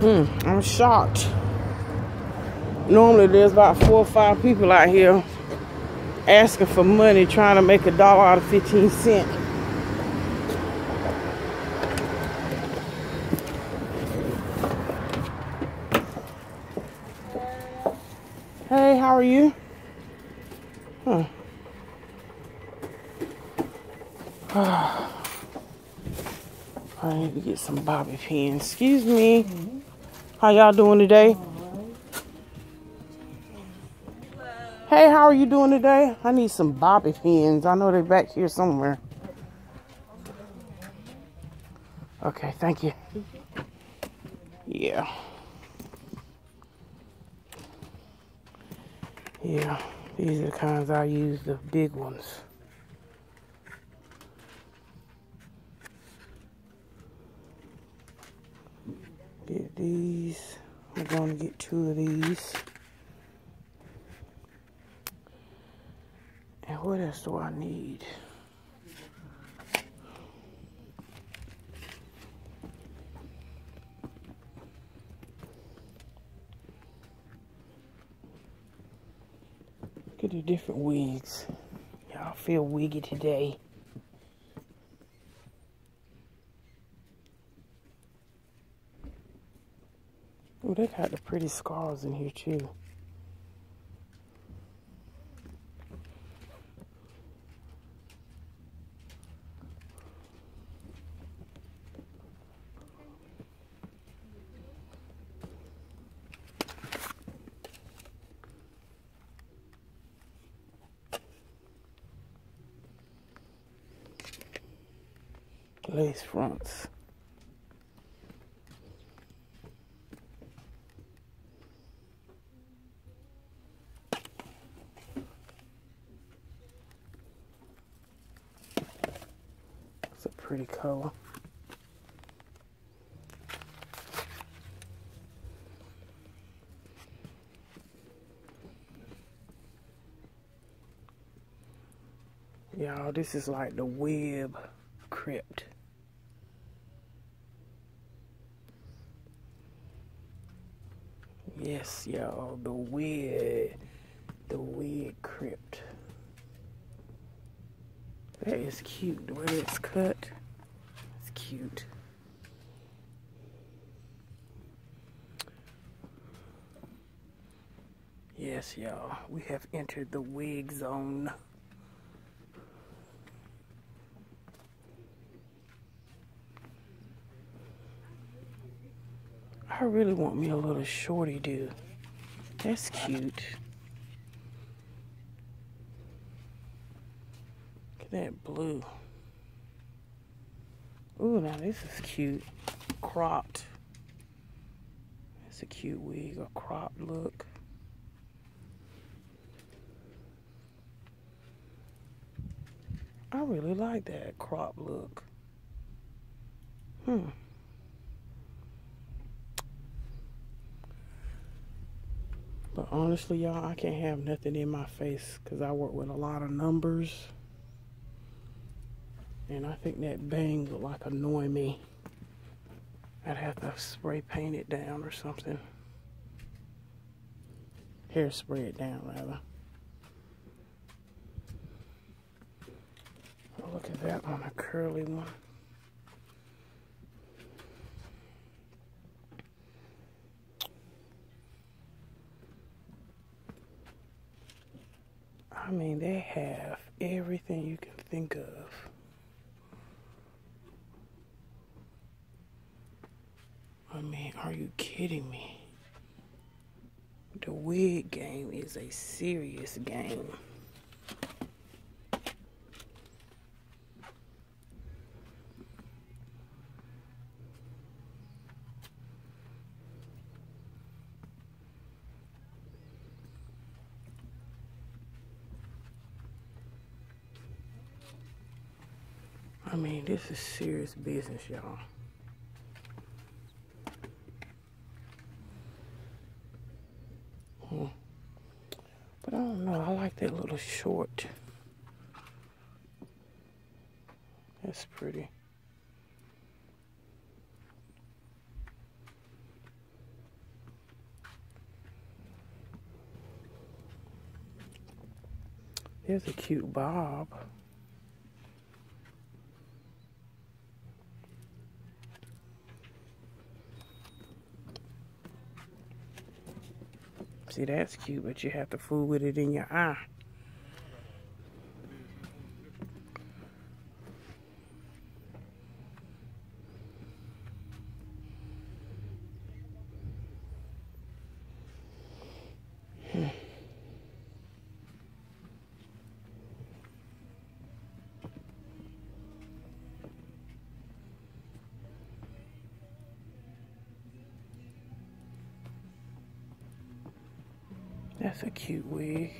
Hmm, I'm shocked. Normally there's about four or five people out here asking for money trying to make a dollar out of 15 cents. Hey, how are you? Huh. I need to get some bobby pins. Excuse me. How y'all doing today? Hey, how are you doing today? I need some bobby pins. I know they're back here somewhere. Okay, thank you. Yeah. Yeah, these are the kinds I use, the big ones. Get these. I'm going to get two of these. And what else do I need? Look at the different wigs. Y'all feel wiggy today. They got the pretty scarves in here too. Lace fronts. It's a pretty color. Y'all, this is like the web crypt. Yes, y'all, the web, the web crypt. That is cute. The way it's cut, cute. Yes, y'all, we have entered the wig zone. I really want me a little shorty dude. That's cute. Look at that blue. Ooh, now this is cute. Cropped. That's a cute wig, a cropped look. I really like that crop look. Hmm. But honestly, y'all, I can't have nothing in my face because I work with a lot of numbers. And I think that bang would like annoy me. I'd have to spray paint it down or something. Hairspray it down, rather. Oh, look at that on a curly one. I mean, they have everything you can think of. I mean, are you kidding me? The wig game is a serious game. I mean, this is serious business, y'all. little short. That's pretty. There's a cute bob. See, that's cute, but you have to fool with it in your eye. That's a cute wig.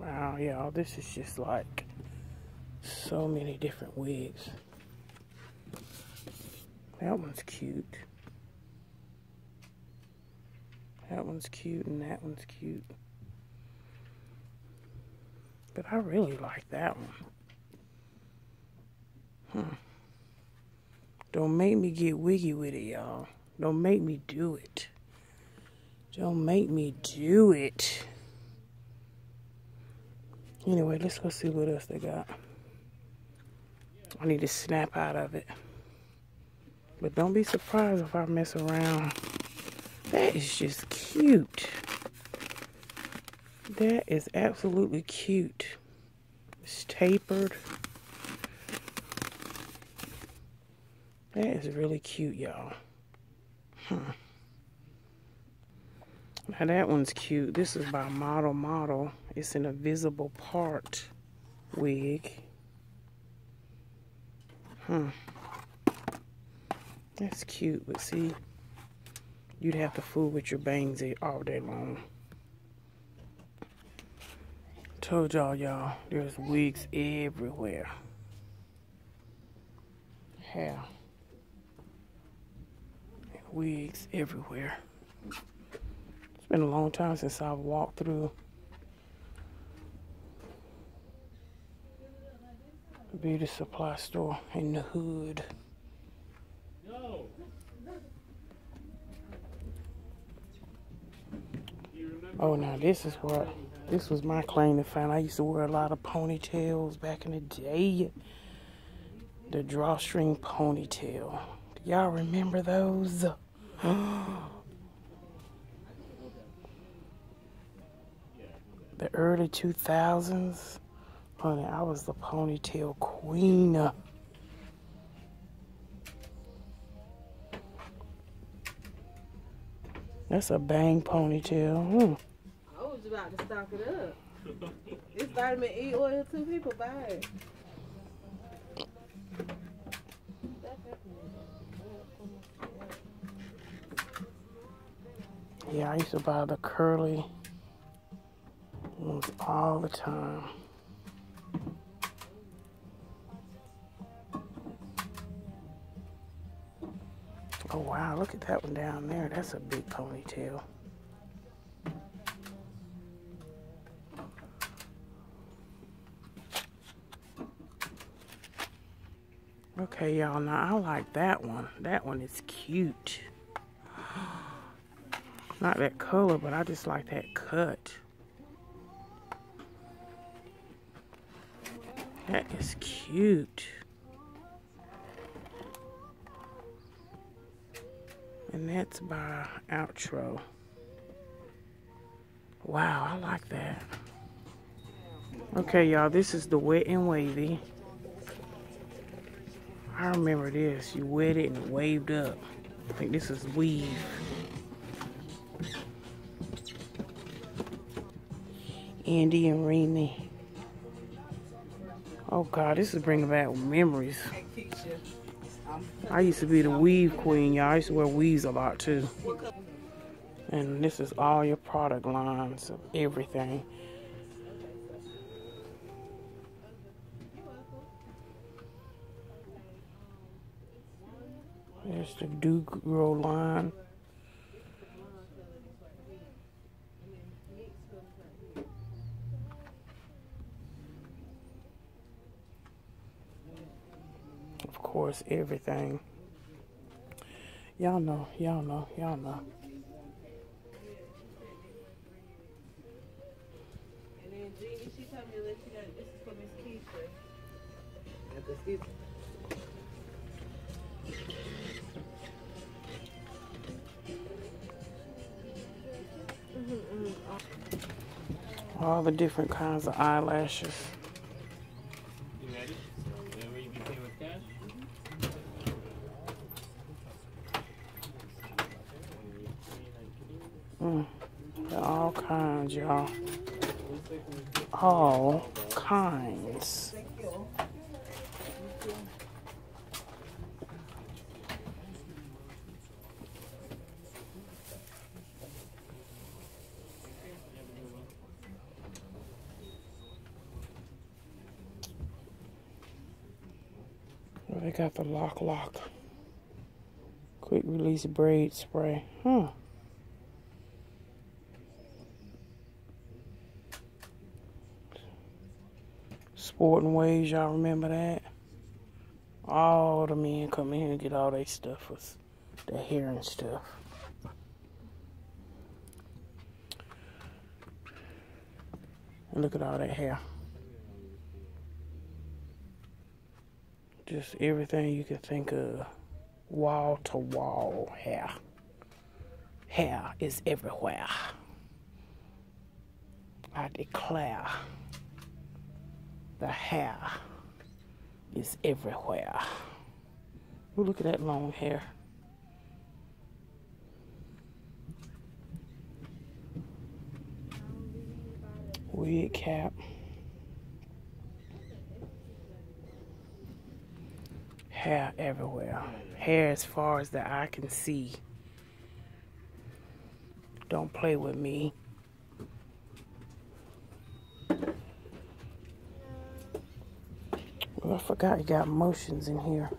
Wow, y'all, this is just like so many different wigs. That one's cute. That one's cute and that one's cute. But I really like that one. Hmm. Don't make me get wiggy with it, y'all. Don't make me do it. Don't make me do it. Anyway, let's go see what else they got. I need to snap out of it. But don't be surprised if I mess around. That is just cute. That is absolutely cute. It's tapered. That is really cute, y'all. Hmm. Now that one's cute. This is by Model Model. It's an invisible part wig. Hmm. That's cute, but see, you'd have to fool with your bangs all day long. Told y'all, y'all, there's wigs everywhere. Hair. Wigs everywhere. It's been a long time since I've walked through a beauty supply store in the hood. Oh, now this is what this was my claim to fame. I used to wear a lot of ponytails back in the day. The drawstring ponytail. Do y'all remember those? the early 2000s. Honey, I was the ponytail queen. That's a bang ponytail. Hmm about to stock it up. it's vitamin E oil too. People buy it. Yeah, I used to buy the curly ones all the time. Oh wow, look at that one down there. That's a big ponytail. Y'all, now I like that one. That one is cute. Not that color, but I just like that cut. That is cute. And that's by Outre. Wow, I like that. Okay, y'all, this is the Wet and Wavy. I remember this. You wet it and it waved up. I think this is weave. Indian Remy. Oh God, this is bringing back memories. I used to be the weave queen, y'all. I used to wear weaves a lot too. And this is all your product lines of everything. There's the Doo Gro line. Of course, everything. Y'all know, y'all know, y'all know. And then Jeannie, she told me to let you know this is for Miss Keisha. All the different kinds of eyelashes. Mm. All kinds, y'all. All kinds. Well, they got the lock lock. Quick release braid spray. Huh. Sporting ways, y'all remember that? All the men come in here and get all their stuff with the hair and stuff. And look at all that hair. Just everything you could think of. Wall to wall hair. Hair is everywhere. I declare the hair is everywhere. Ooh, look at that long hair. Wig cap. Hair everywhere. Hair as far as the eye can see. Don't play with me. I forgot you got motions in here.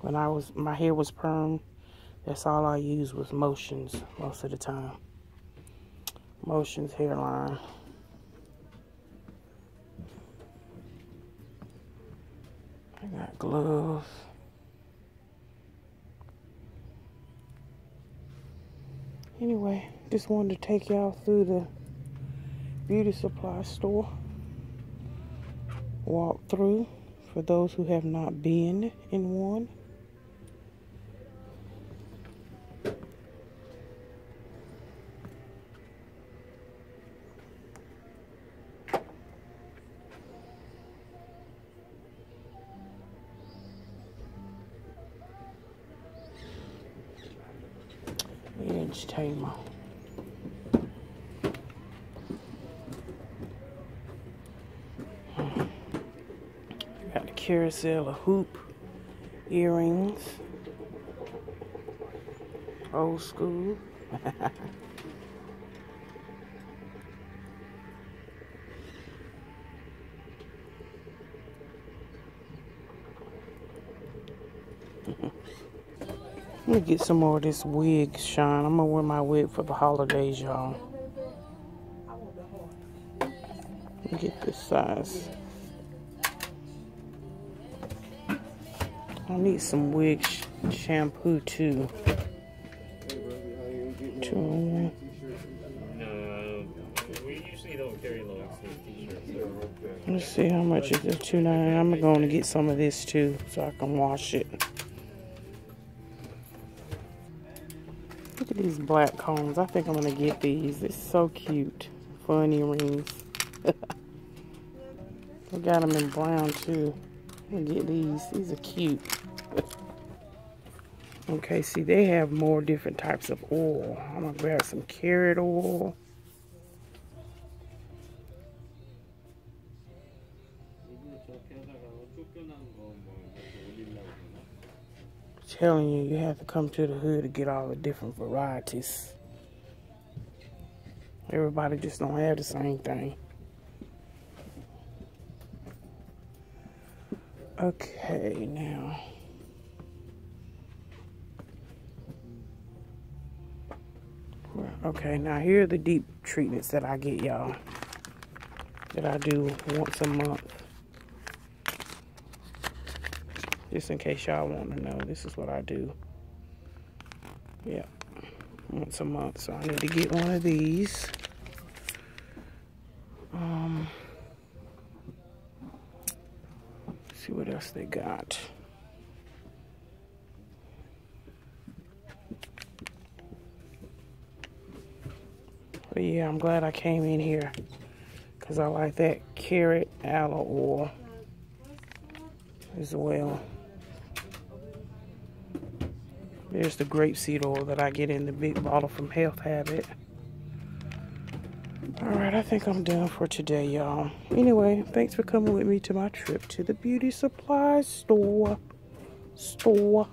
When I was, my hair was perm. That's all I used was motions most of the time. Motions hairline. I got gloves. Anyway, just wanted to take y'all through the beauty supply store. Walk through for those who have not been in one. Edge tamer. Hmm. Got the carousel, a hoop, earrings, old school. Let me get some more of this wig shine. I'm gonna wear my wig for the holidays, y'all. Get this size. I need some wig sh- shampoo too. Two. No, we usually don't carry long sleeve t-shirts. Let's see how much is this two nine. I'm to get some of this too, so I can wash it. These black cones. I think I'm gonna get these. It's so cute. Funny rings. I got them in brown too. I'm get these. These are cute. okay, see they have more different types of oil. I'm gonna grab some carrot oil. Telling you, you have to come to the hood to get all the different varieties. Everybody just don't have the same thing. Okay, now. Okay, now here are the deep treatments that I get, y'all. That I do once a month. Just in case y'all want to know, this is what I do. Yeah, once a month. So I need to get one of these. Um, see what else they got. But yeah, I'm glad I came in here because I like that carrot aloe oil as well. There's the grapeseed oil that I get in the big bottle from Health Habit. Alright, I think I'm done for today, y'all. Anyway, thanks for coming with me to my trip to the beauty supply store. Store.